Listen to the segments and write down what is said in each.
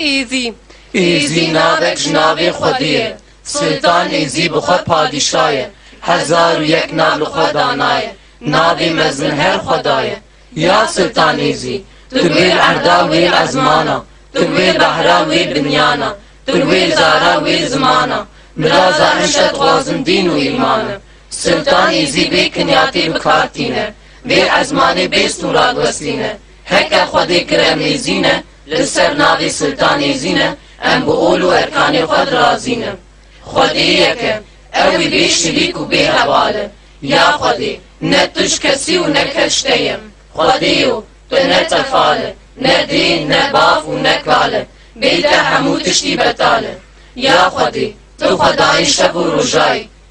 ایزی ایزی ناوک جناوی خودیه سلطان ایزی بخود پادشاهه هزار و یک ناو خود دانایه ناوی مزن هر خدایه یا سلطان ایزی تلوی العردا وی ازمانا تلوی بحرا وی بنیانا تلوی زارا وی زمانا مرازا انشد غازم دین و ایمانا سلطان ایزی بی کنیاتی بکارتینه بی ازمانی بی سوراد وستینه هکا خودی کرم ایزینه لسر ناوی سلطان ایزینه ام بو اولو ارکانی خود رازینه خودی یکه اوی بی شریک و بی حواله. یا خودی نه توش کسی و نه کشتیم خودیو تو نه تفاله نه دین نه و بتاله یا خودی تو خدای شب و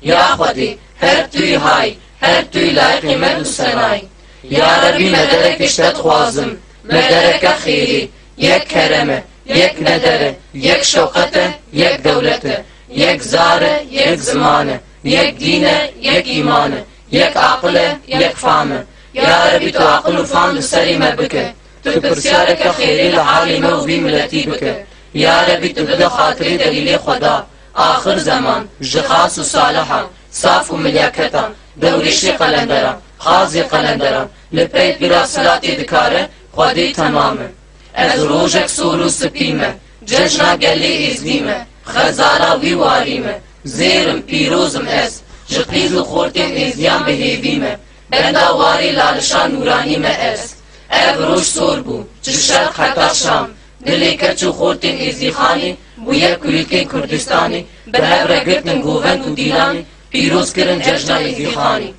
یا خودی هر توی های هر توی لایقی مد و سنای. یا ربی مدرک اشتت خوازم مدرک خیری. یک کرمه یک ندره یک شوقته یک دولته یک زاره یک زمانه یک دینه یک ایمانه یک عقله یک فامه یا ربی تو عقل و فام لسری ما بکه تو پرسیارك خيري لحالي موبي ملتي بك يا ربي تبدا خاطري دليل خدا آخر زمان جخاص صالحا. صاف و ملیاکتا دورشی قلندرا خازی قلندرا. لپیت برا صلاتی دکاره خودی تمامه از روژک سورو سپیمه ججنا گلی ازدیمه خزارا وی واریمه زیرم پیروزم اس جقیز و خورتین ازیان بهیویمه بندا واری لالشان نورانیمه اس ev roj sor bû ji şerq heta şam dilê keç û xortên êzîxanê bû yek kulîlkên Kurdistanê bi hev re girtin govend û dîlanê pîroz kirin cejna êzîxanê